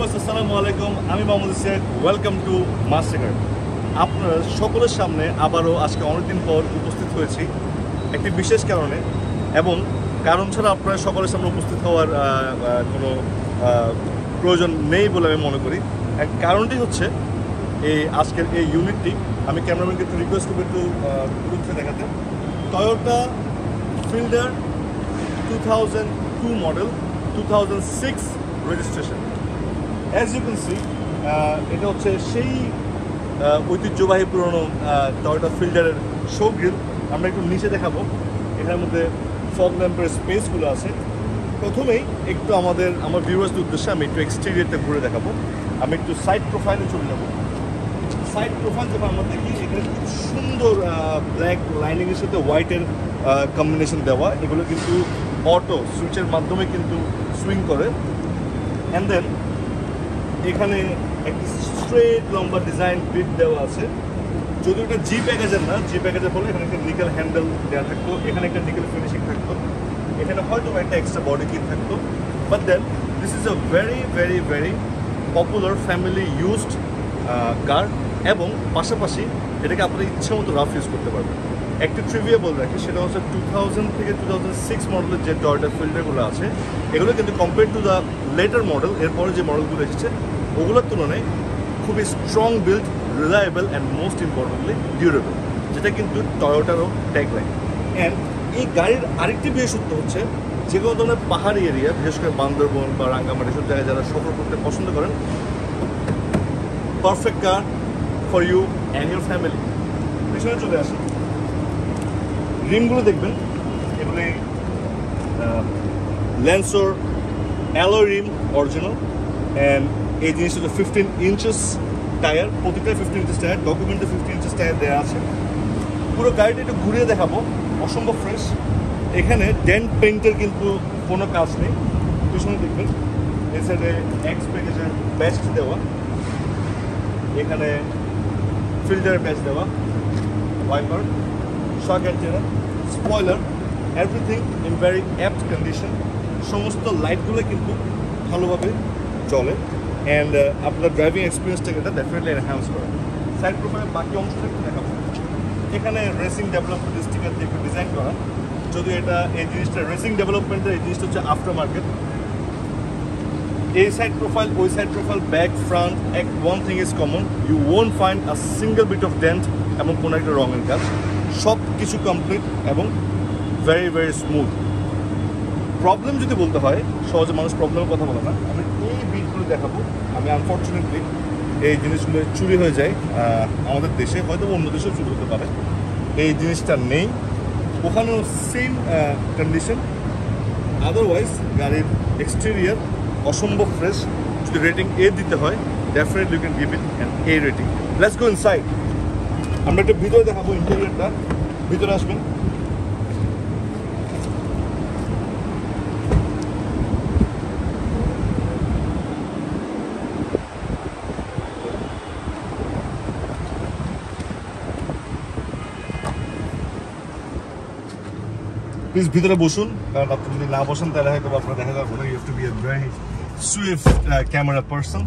Viewers, আসসালামু আলাইকুম। আমি Mohammad Sheikh welcome to Master আপনার সকলের সামনে আবারও আজকে অনেকদিন পর উপস্থিত হয়েছি একটি বিশেষ কারণে এবং কারণ ছাড়া আপনার সকলের সামনে উপস্থিত হওয়ার কোনো প্রয়োজন নেই বলে আমি মনে করি। কারণটি হচ্ছে এই আজকের এই ইউনিটটি আমি ক্যামেরাম্যানকে একটু রিকোয়েস্ট করব একটু দূরত্বে দেখাতে। Toyota Fielder two thousand two model two six registration as you can see এটা হচ্ছে সেই ঐতিহ্যবাহী পুরনো টয়োটা ফিল্ডারের শো গ্রিল আমরা একটু নিচে দেখাবো। এখানের মধ্যে ফগ ল্যাম্পের স্পেসগুলো আছে। প্রথমেই একটু আমাদের, আমার ভিউয়ার্সদের উদ্দেশ্যে আমি একটু এক্সটেরিয়ারটা ঘুরে দেখাবো। আমি একটু সাইড প্রোফাইলে চলে যাব। সাইড প্রোফাইল যখন আমরা দেখি, এখানে খুব সুন্দর ব্ল্যাক লাইনিংয়ের সাথে হোয়াইটের কম্বিনেশন দেওয়া। এগুলো কিন্তু অটো সুইচের মাধ্যমে কিন্তু সুইং করে। অ্যান্ড দেন এখানে একটি স্ট্রেট লম্বা ডিজাইন বিট দেওয়া আছে। যদিও এটা জি প্যাকেজের না জি প্যাকেজের ফলে এখানে একটা নিকেল হ্যান্ডেল দেওয়া থাকতো, এখানে একটা নিকেল ফিনিশিং থাকতো। এখানে হয়তো একটা এক্সট্রা বডি কিট থাকতো। But then this is a very very very popular family used car এবং পাশাপাশি এটাকে আপনার ইচ্ছে মতো রাফ ইউজ করতে পারবেন। একটি ট্রিভিয়া বলে রাখি, সেটা হচ্ছে টু থাউজেন্ড থেকে টু থাউজেন্ড সিক্স মডেলের যে টয়টা ফিল্ডারগুলো আছে, এগুলো কিন্তু compare to the latter model এরপরে যে মডেলগুলো এসেছে, ওগুলোর তুলনায় খুবই strong build reliable and most importantly durable যেটা কিন্তু টয়োটারও ট্যাগ লাইন অ্যান্ড এই গাড়ির আরেকটি বিশেষত্ব হচ্ছে, যে কোনো ধরনের পাহাড়ি এরিয়া বিশেষ করে বান্দরবন বা রাঙ্গামাটি সব জায়গায় যারা সফর করতে পছন্দ করেন perfect car for you and your family পিছনে চলে আসি। রিমগুলো দেখবেন। এগুলি Lancer alloy rim original and এই জিনিসটা হচ্ছে ফিফটিন ইঞ্চেস টায়ার প্রতিটা ফিফটিন ইঞ্চেস টায়ার ডকুমেন্টে ফিফটিন ইঞ্চেস টায়ার দেওয়া আছে। পুরো গাড়িটা একটু ঘুরিয়ে দেখাবো, অসম্ভব ফ্রেশ এখানে ডেন্ট পেইন্টের কিন্তু কোনো কাজ নেই। পিছনে দেখবেন সাইডে এক্স প্যাকেজের ব্যাস্ট দেওয়া। এখানে ফিল্টারের ব্যাচ দেওয়া wiper antenna spoiler everything in very apt condition সমস্ত লাইটগুলো কিন্তু ভালোভাবে চলে অ্যান্ড আপনার ড্রাইভিং এক্সপিরিয়েন্সটাকে এটা ডেফিনেটলি এনহ্যান্স করে। সাইড প্রোফাইলের বাকি অংশটা একটু দেখাবো। এখানে রেসিং ডেভেলপমেন্ট স্টিকার দিয়ে একটু ডিজাইন করা। যদি এটা, এই জিনিসটা রেসিং ডেভেলপমেন্টের এই জিনিসটা হচ্ছে আফটার মার্কেট এই সাইড প্রোফাইল ওই সাইড প্রোফাইল ব্যাক ফ্রন্ট এক one thing is common you won't find a single bit of dent এবং কোনো একটা রঙের কাজ। সব কিছু কমপ্লিট এবং ভেরি ভেরি স্মুথ প্রবলেম যদি বলতে হয়, সহজে মানুষ প্রবলেমের কথা বলে না। আমি এই বিলগুলো দেখাবো। আমি আনফর্চুনেটলি এই জিনিসগুলো চুরি হয়ে যায় আমাদের দেশে, হয়তো অন্য দেশেও চুরি হতে পারে। এই জিনিসটা নেই। ওখানেও সেম কন্ডিশন আদারওয়াইজ গাড়ির এক্সটেরিয়ার অসম্ভব ফ্রেশ যদি রেটিং এ দিতে হয় definitely you can give it an A rating let's go inside আমরা একটু ভিতরে দেখাবো ইন্টেরিয়ারটা ভিতরে আসবেন। প্লিজ ভিতরে বসুন, কারণ আপনি যদি না বসেন, তাহলে হয়তো আপনার দেখা যাবে you have to be a very swift camera person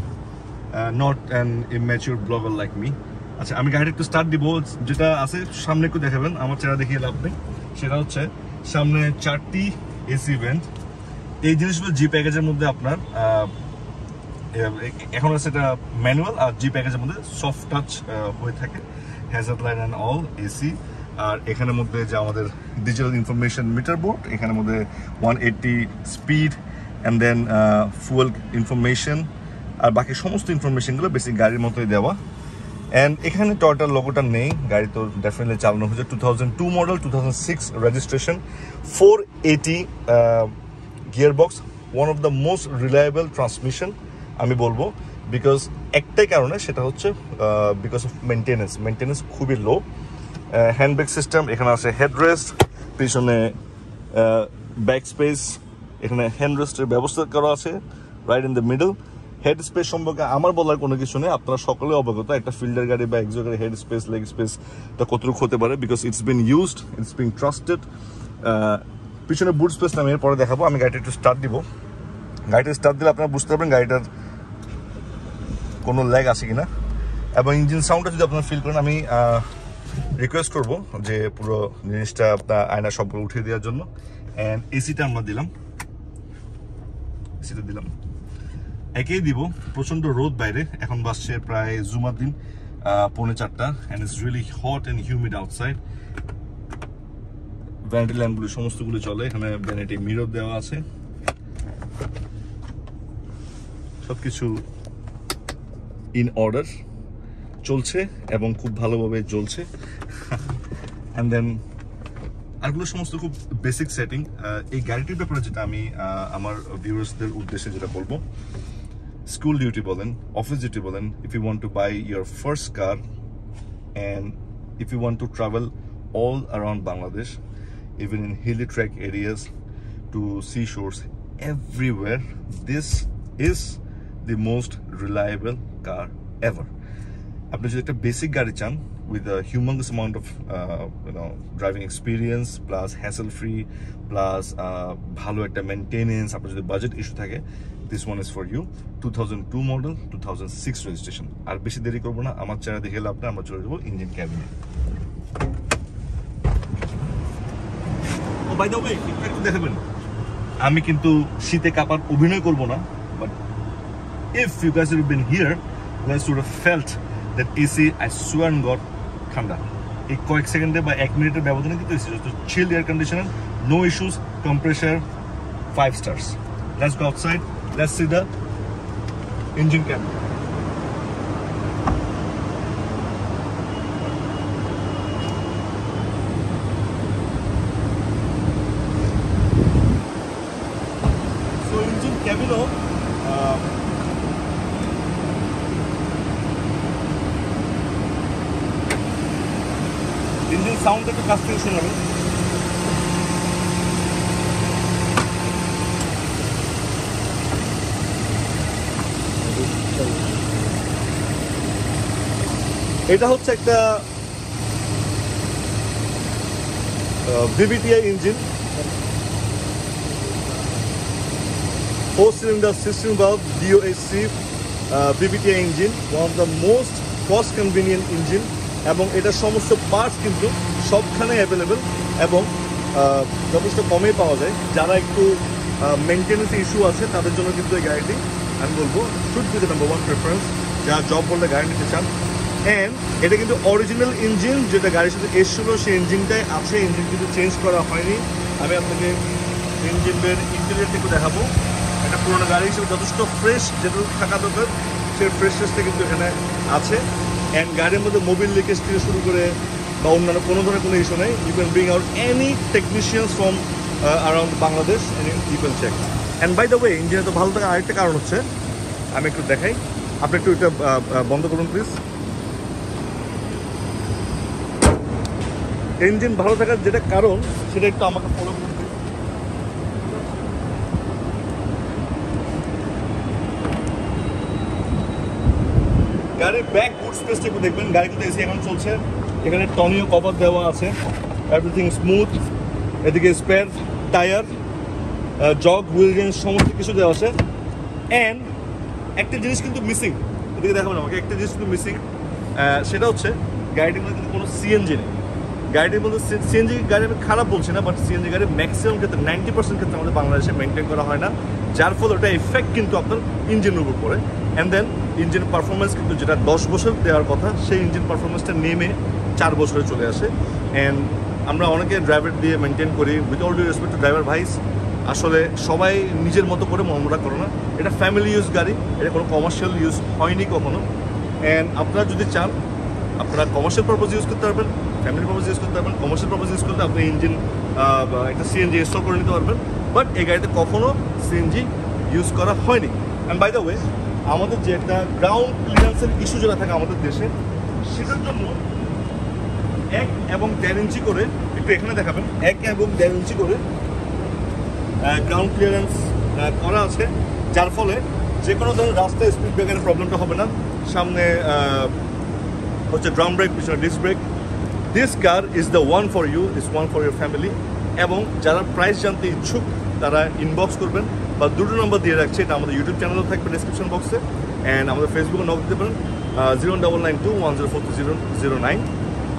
not an immature blogger like me আচ্ছা আমি গাড়িটা একটু স্টার্ট দিব। যেটা আছে, সামনে একটু দেখাবেন। আমার চেহারা দেখিয়ে লাভ নেই। সেটা হচ্ছে, সামনে চারটি এসি ইভেন্ট এই জিনিসগুলো জি প্যাকেজের মধ্যে আপনার এখন আছে এটা ম্যানুয়াল আর জি প্যাকেজের মধ্যে সফট টাচ হয়ে থাকে। Hazard line and all AC আর এখানের মধ্যে যে আমাদের ডিজিটাল ইনফরমেশন মিটার বোর্ড এখানের মধ্যে one eighty speed and then fuel information আর বাকি সমস্ত ইনফরমেশনগুলো বেসিক গাড়ির মতোই দেওয়া। অ্যান্ড এখানে টয়টার লোগোটা নেই। গাড়ি তো ডেফিনেটলি চালানো হয়েছে। Two thousand two model two thousand six registration four eighty gearbox one of the most reliable transmission আমি বলব। বিকজ একটাই কারণে সেটা হচ্ছে বিকজ অফ মেনটেনেন্স মেনটেনেন্স খুবই লো হ্যান্ড ব্রেক সিস্টেম এখানে আছে হেডরেস্ট পিছনে ব্যাক স্পেস এখানে হ্যান্ড রেস্টের ব্যবস্থা করা আছে right in the middle head space সম্পর্কে আমার বলার কোনো কিছু নেই। আপনারা সকলে অবগত, একটা ফিল্ডার গাড়ি বা একজো গাড়ি হেড স্পেস লেগ স্পেসটা কতটুকু হতে পারে because it's been used it's been trusted পিছনে বুট স্পেস আমি এরপরে দেখাবো, আমি গাড়িটা একটু স্টার্ট দিব। গাড়িটা স্টার্ট দিলে আপনারা বুঝতে পারবেন গাড়িটার কোনো ল্যাগ আছে কিনা। এবং ইঞ্জিন সাউন্ডটা যদি আপনারা ফিল করেন, আমি রিকোয়েস্ট করব যে পুরো জিনিসটা আপনার আয়না সবগুলো উঠিয়ে দেওয়ার জন্য। অ্যান্ড এসিটা আমরা দিলাম। এসিটা দিলাম। একেই দিব। প্রচণ্ড রোদ বাইরে। এখন বাসছে প্রায় জুমার দিন পৌনে চারটা and it's really hot and humid outside vanity ল্যাম্পগুলো সমস্তগুলো চলে। এখানে ভ্যানিটি মিরর দেওয়া আছে। সবকিছু ইন অর্ডার চলছে এবং খুব ভালোভাবে চলছে অ্যান্ড দেন আরগুলো সমস্ত খুব বেসিক সেটিং এই গাড়িটির ব্যাপারে যেটা আমি আমার ভিউয়ার্সদের উদ্দেশ্যে যেটা বলব স্কুল ডিউটি বলেন অফিস ডিউটি বলেন if you want to buy your first car and if you want to travel all around Bangladesh, even in hilly track areas to seashores, everywhere, this is the most reliable car ever. আপনি যদি একটা basic গাড়ি চান with a humongous amount of you know driving experience plus hassle free plus ভালো একটা maintenance আপনার যদি budget issue থাকে this one is for you two thousand two model two thousand six registration আর বেশি দেরি করব না আমার চ্যানেল দেখে এলে আপনার আমরা চলে যাব ইঞ্জিন ক্যাবিনে ও বাই দ্য ওয়ে একটু দেখাবেন। আমি কিন্তু শীতে কাপার অভিনয় করব না but if you guys have been here you would have felt that AC I swear and God ঠান্ডা। এই কয়েক সেকেন্ডে বা এক মিনিটের ব্যবধানে কিন্তু chill air conditioner no issues compressor five stars let's go outside let's see the engine cabin So engine cabin uh, engine sound একটু কাছ থেকে শুনে এটা হচ্ছে একটা VVTI engine four cylinder system বা DOHC VVTI engine one of the most cost convenient engine এবং এটা সমস্ত পার্টস কিন্তু সবখানে অ্যাভেলেবেল এবং যথেষ্ট কমে পাওয়া যায়। যারা একটু মেনটেন্যান্স ইস্যু আছে, তাদের জন্য কিন্তু এই গাড়িটি আমি বলব should be the number one preference যারা জব বললে গাড়ি নিতে চান। অ্যান্ড এটা কিন্তু অরিজিনাল ইঞ্জিন যেটা গাড়ির সাথে এসেছিল, সেই ইঞ্জিনটাই আছে। ইঞ্জিন কিন্তু চেঞ্জ করা হয়নি। আমি আপনাকে ইঞ্জিনের ইন্টেরিয়রটা একটু দেখাবো। একটা পুরোনো গাড়ি হিসেবে যথেষ্ট ফ্রেশ যেটুকু থাকা দরকার, সেই ফ্রেশনেসটা কিন্তু এখানে আছে। অ্যান্ড গাড়ির মধ্যে মোবিল লিকেজ থেকে শুরু করে বা অন্যান্য কোনো ধরনের কোনো ইস্যু নেই you can bring out any technicians from around Bangladesh you can check and by the way ইঞ্জিনে তো ভালো থাকার আরেকটা কারণ হচ্ছে, আমি একটু দেখাই। আপনি একটু এটা বন্ধ করুন প্লিজ ইঞ্জিন ভালো থাকার যেটা কারণ, সেটা একটু আমাকে ফলো গাড়ির ব্যাক গুড স্পেসটা একটু দেখবেন। গাড়ি কিন্তু এসি এখন চলছে। এখানে টনিও কভার দেওয়া আছে। এভরিথিং স্মুথ এদিকে spare tyre jack wheel wrench সমস্ত কিছু দেওয়া আছে। অ্যান্ড একটা জিনিস কিন্তু মিসিং এদিকে দেখাবেন আমাকে একটা জিনিস কিন্তু মিসিং সেটা হচ্ছে গাড়িটির মধ্যে কিন্তু কোনো সিএনজি নেই। গাড়িটির মধ্যে সিএনজি গাড়ি আমি খারাপ বলছি না বাট সিএনজি গাড়ি ম্যাক্সিমাম ক্ষেত্রে নাইনটি পার্সেন্ট ক্ষেত্রে আমাদের বাংলাদেশে মেনটেন করা হয় না। যার ফলে ওটা এফেক্ট কিন্তু আপনার ইঞ্জিনের উপর পড়ে। অ্যান্ড দেন ইঞ্জিন পারফরমেন্স কিন্তু যেটা দশ বছর দেওয়ার কথা, সেই ইঞ্জিন পারফরমেন্সটা নেমে চার বছরে চলে আসে। অ্যান্ড আমরা অনেকে ড্রাইভার দিয়ে মেনটেন করি। With all due respect to driver vice, আসলে সবাই নিজের মতো করে মর্মরা করো না। এটা ফ্যামিলি ইউজ গাড়ি, এটা কোনো কমার্শিয়াল ইউজ হয়নি কখনো। অ্যান্ড আপনারা যদি চান, আপনারা কমার্শিয়াল পারপাস ইউজ করতে পারবেন ফ্যামিলি পারপাস ইউজ করতে পারবেন কমার্শিয়াল পারপাস ইউজ করতে আপনি ইঞ্জিন একটা সিএনজি ইনস্টল করে নিতে পারবেন। বাট এই গাড়িতে কখনো সিএনজি ইউজ করা হয়নি। অ্যান্ড বাই দ্য ওয়ে আমাদের যে একটা গ্রাউন্ড ক্লিয়ারেন্সের ইস্যু যেটা থাকে আমাদের দেশে, সেটার জন্য এক এবং দেড় ইঞ্চি করে একটু এখানে দেখাবেন। এক এবং দেড় ইঞ্চি করে গ্রাউন্ড ক্লিয়ারেন্স করা আছে, যার ফলে যে কোনো ধরনের রাস্তায় স্পিড ব্রেকের প্রবলেমটা হবে না। সামনে হচ্ছে ড্রাম ব্রেক পিছনে disc brake this car is the one for you is one for your family এবং যারা প্রাইস জানতে ইচ্ছুক, তারা ইনবক্স করবেন বা দুটো নম্বর দিয়ে রাখছে, এটা আমাদের ইউটিউব চ্যানেলও থাকবে ডিসক্রিপশন বক্সে অ্যান্ড আমাদের ফেসবুকে নক দিতে পারেন zero double nine two one zero four two zero zero nine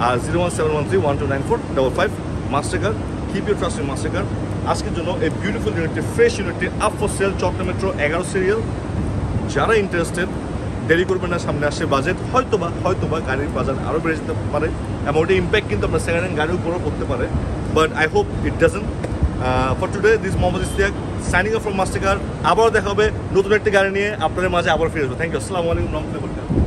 R zero one seven one three one two nine four double five Master card keep your trust in Master আজকের জন্য এই beautiful ইউনিটটি fresh ইউনিটটি up for sale Chittagong metro এগারো serial যারা interested দেরি করবেন না, সামনে আসে বাজেট হয়তোবা হয়তোবা গাড়ির বাজার আরও বেড়ে যেতে পারে। এবং ইম্প্যাক্ট কিন্তু আপনার সেকেন্ড হ্যান্ড গাড়ির উপরও পড়তে পারে। But I hope it doesn't for today this Mohammad Istiaq signing off from Master আবারও দেখা হবে নতুন একটি গাড়ি নিয়ে, আপনাদের মাঝে আবার ফিরে আসব। থ্যাংক ইউ আসসালামু আলাইকুম, রহমতুল্লাহ